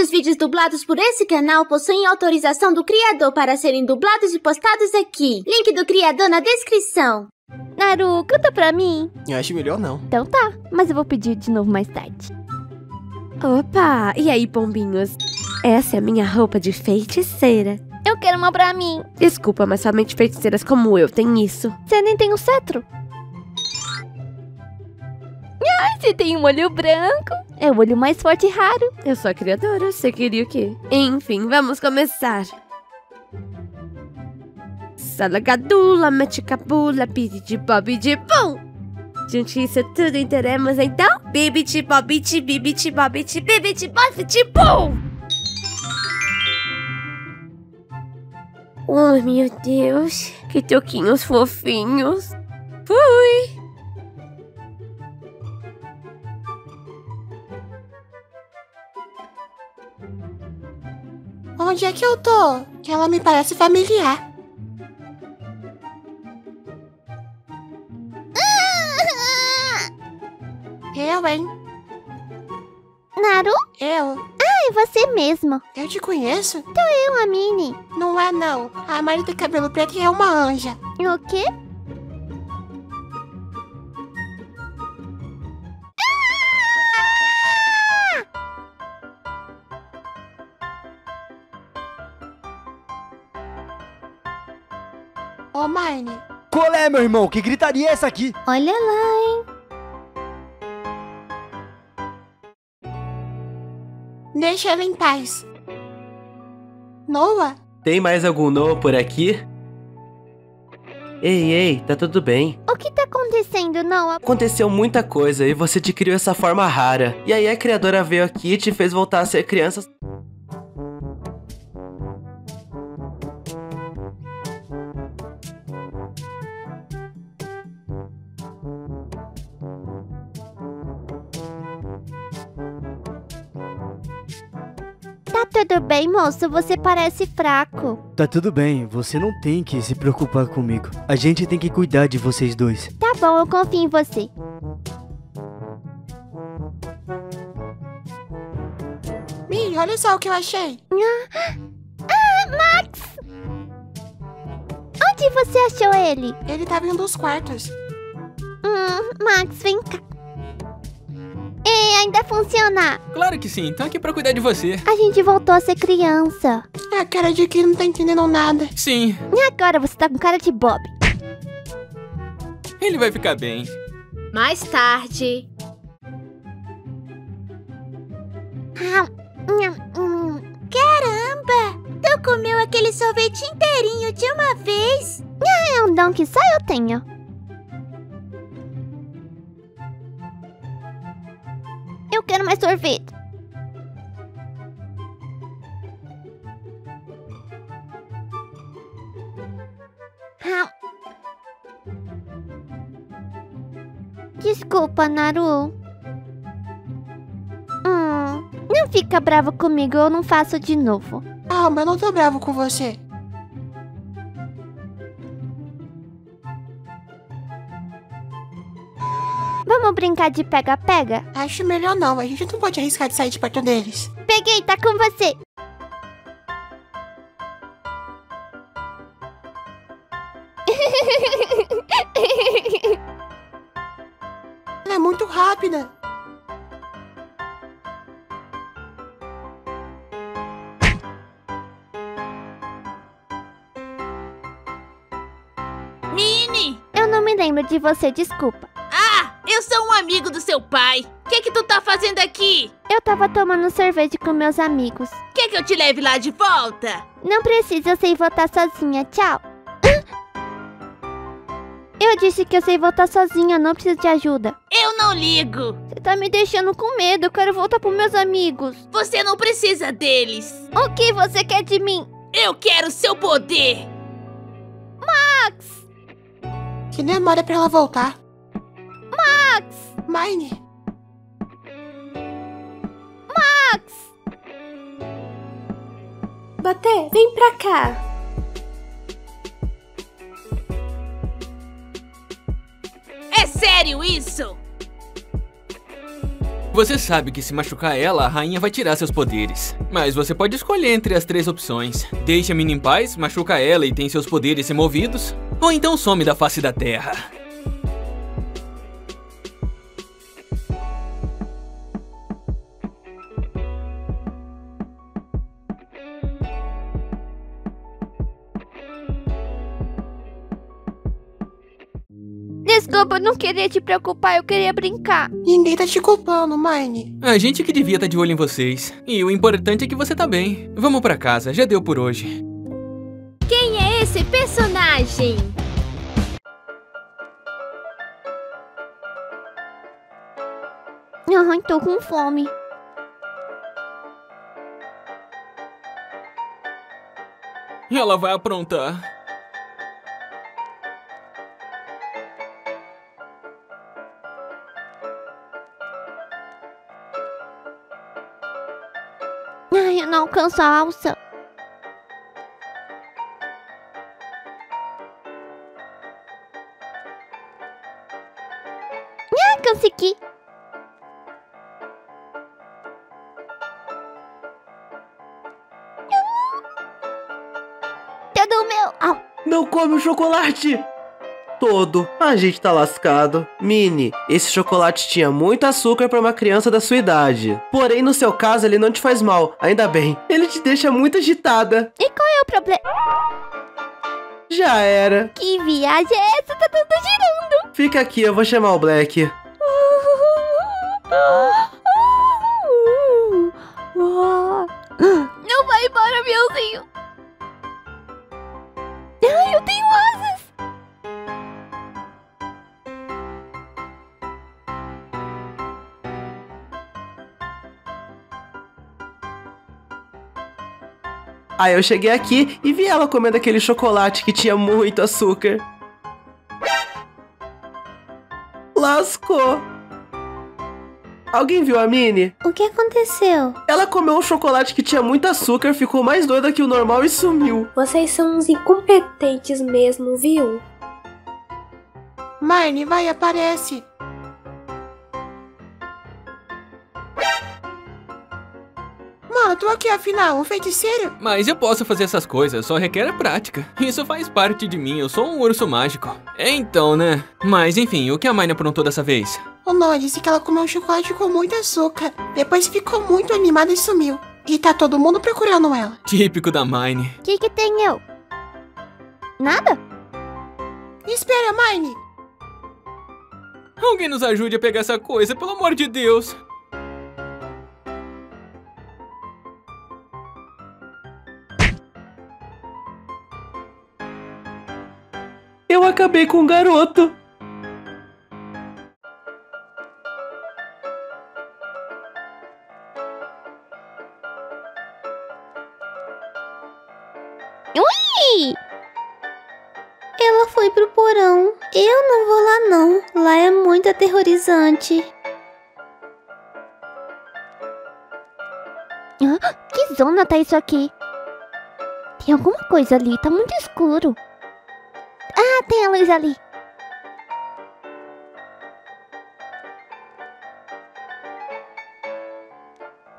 os vídeos dublados por esse canal possuem autorização do criador para serem dublados e postados aqui. Link do criador na descrição. Naru, canta pra mim. Eu acho melhor não. Então tá, mas eu vou pedir de novo mais tarde. Opa, e aí, pombinhos? Essa é a minha roupa de feiticeira. Eu quero uma pra mim. Desculpa, mas somente feiticeiras como eu têm isso. Você nem tem um cetro. Ai, você tem um olho branco. É o olho mais forte e raro. Eu sou a criadora, você queria o quê? Enfim, vamos começar. Salagadula, mete capula, pidi bob de bom. Juntinho tudo teremos então bibiti bobiti bibiti bobiti bibiti bobiti bom. Oh, meu Deus, que toquinhos fofinhos. Fui. Onde é que eu tô? Que ela me parece familiar. Eu, hein? Naru? Eu. Ah, é você mesmo. Eu te conheço? Eu, a Mini. Não é, não. A Mari tem cabelo preto e é uma anja. O quê? Ô, Mine. Qual é, meu irmão? Que gritaria é essa aqui? Olha lá, hein? Deixa ela em paz. Noah? Tem mais algum no por aqui? Ei, ei, tá tudo bem. O que tá acontecendo, Noah? Aconteceu muita coisa e você te criou essa forma rara. E aí a criadora veio aqui e te fez voltar a ser criança. Tudo bem, moço? Você parece fraco. Tá tudo bem, você não tem que se preocupar comigo. A gente tem que cuidar de vocês dois. Tá bom, eu confio em você. Mi, olha só o que eu achei. Ah, Max! Onde você achou ele? Ele tava em um dos quartos. Hum, Max, vem cá. Ainda funciona. Claro que sim, tô aqui pra cuidar de você. A gente voltou a ser criança. A cara de que não tá entendendo nada. Sim, E agora você tá com cara de Bob. ele vai ficar bem. Mais tarde. Ah. Caramba! Tu comeu aquele sorvete inteirinho de uma vez? É um dom que só eu tenho. Eu quero mais sorvete. Ah. Desculpa, Naru. Hum, não fica bravo comigo, eu não faço de novo. Calma, eu não tô bravo com você. Brincar de pega-pega? Acho melhor não. A gente não pode arriscar de sair de perto deles. Peguei, tá com você. Ela é muito rápida. Mini! Eu não me lembro de você, desculpa. Eu sou um amigo do seu pai. O que que tu tá fazendo aqui? Eu tava tomando sorvete com meus amigos. Quer que eu te leve lá de volta? Não precisa, eu sei voltar sozinha. Tchau. Eu disse que eu sei voltar sozinha, não preciso de ajuda. Eu não ligo. Você tá me deixando com medo, eu quero voltar pros meus amigos. Você não precisa deles. O que você quer de mim? Eu quero seu poder. Max! Que demora pra ela voltar. Max! Mine. Max! Baté, vem pra cá. É sério isso? Você sabe que se machucar ela, a rainha vai tirar seus poderes. Mas você pode escolher entre as três opções. Deixa a Minnie em paz, machuca ela e tem seus poderes removidos. Ou então some da face da terra. Desculpa, eu não queria te preocupar, eu queria brincar. Ninguém tá te culpando, Mine. A gente que devia estar de olho em vocês. E o importante é que você tá bem. Vamos pra casa, já deu por hoje. Quem é esse personagem? Ai, tô com fome. Ela vai aprontar. Não alcanço a alça. Ah, consegui. Tudo meu. Au. Não come o chocolate! Todo. A gente tá lascado. Mini, esse chocolate tinha muito açúcar para uma criança da sua idade. Porém, no seu caso, ele não te faz mal. Ainda bem. Ele te deixa muito agitada. E qual é o problema? Já era. Que viagem é essa? Tá tudo girando. Fica aqui, eu vou chamar o Black. Aí eu cheguei aqui e vi ela comendo aquele chocolate que tinha muito açúcar. Lascou. Alguém viu a Mini? O que aconteceu? Ela comeu um chocolate que tinha muito açúcar, ficou mais doida que o normal e sumiu. Vocês são uns incompetentes mesmo, viu? Mine, vai, aparece. Tô aqui afinal, um feiticeiro? Mas eu posso fazer essas coisas, só requer a prática. Isso faz parte de mim, eu sou um urso mágico. Então, né? Mas enfim, o que a Mine aprontou dessa vez? O Nó disse que ela comeu um chocolate com muito açúcar. Depois ficou muito animada e sumiu. E tá todo mundo procurando ela. Típico da Mine. O que, que tem eu? Nada? Espera, Mine. Alguém nos ajude a pegar essa coisa, pelo amor de Deus. Eu acabei com um garoto. Ui! Ela foi pro porão. Eu não vou lá não. Lá é muito aterrorizante. Ah, que zona tá isso aqui? Tem alguma coisa ali, tá muito escuro. Ah, tem a luz ali.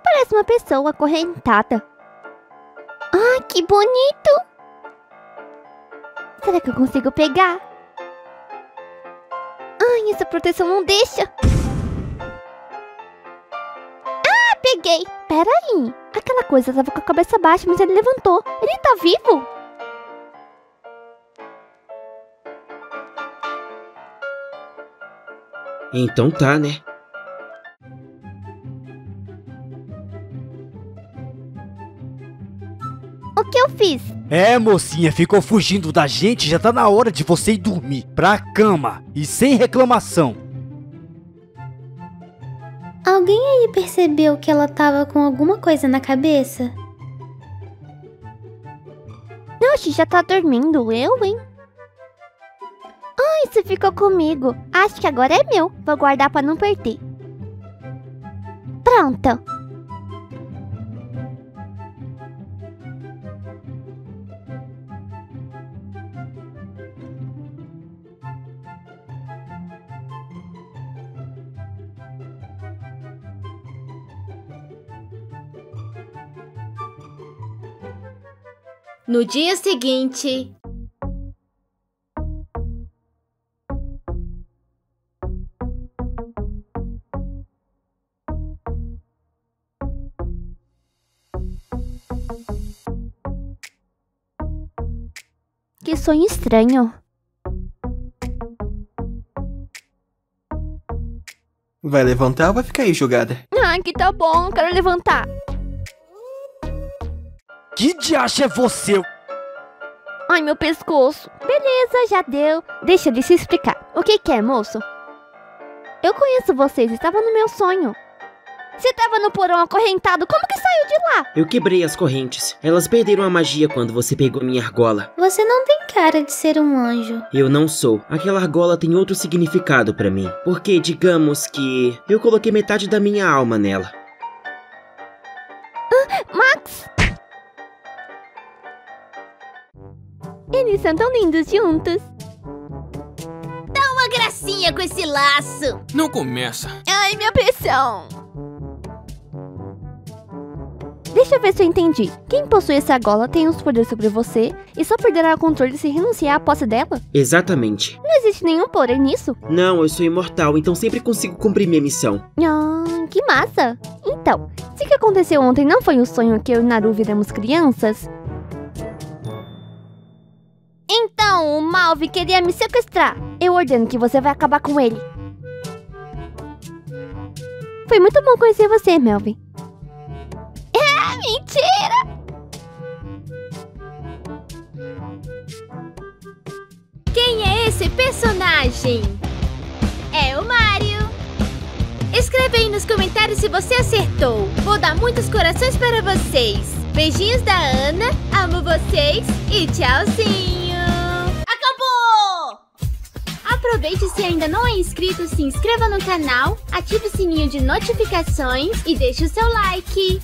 Parece uma pessoa acorrentada. Ah, que bonito! Será que eu consigo pegar? Ai, essa proteção não deixa. Ah, peguei! Pera aí. Aquela coisa tava com a cabeça baixa, mas ele levantou. Ele tá vivo? Então tá, né? O que eu fiz? É, mocinha, ficou fugindo da gente, já tá na hora de você ir dormir. Pra cama. E sem reclamação. Alguém aí percebeu que ela tava com alguma coisa na cabeça? Oxi, já tá dormindo eu, hein? Ah, isso ficou comigo. Acho que agora é meu. Vou guardar para não perder. Pronto. No dia seguinte, Que sonho estranho. Vai levantar ou vai ficar aí jogada? Ah, que tá bom, quero levantar. Que diacho é você? Ai, meu pescoço. Beleza, já deu. Deixa ele se explicar. O que quer, moço? Eu conheço vocês, estava no meu sonho. Você estava no porão acorrentado, como que saiu de lá? Eu quebrei as correntes. Elas perderam a magia quando você pegou minha argola. você não tem cara de ser um anjo. Eu não sou. Aquela argola tem outro significado pra mim. Porque, digamos que eu coloquei metade da minha alma nela. Max! Eles são tão lindos juntos. Dá uma gracinha com esse laço. Não começa. Ai, minha pressão. Deixa eu ver se eu entendi. Quem possui essa argola tem os poderes sobre você e só perderá o controle se renunciar à posse dela? Exatamente. Não existe nenhum porém nisso. Não, eu sou imortal, então sempre consigo cumprir minha missão. Ah, que massa! Então, se o que aconteceu ontem não foi um sonho que eu e Naru viramos crianças? Então, o Malvi queria me sequestrar. Eu ordeno que você vai acabar com ele. Foi muito bom conhecer você, Melvin. Mentira! Quem é esse personagem? É o Mario. Escreve aí nos comentários se você acertou. Vou dar muitos corações para vocês. Beijinhos da Ana, amo vocês e tchauzinho. Acabou! Aproveite se ainda não é inscrito, se inscreva no canal, ative o sininho de notificações e deixe o seu like.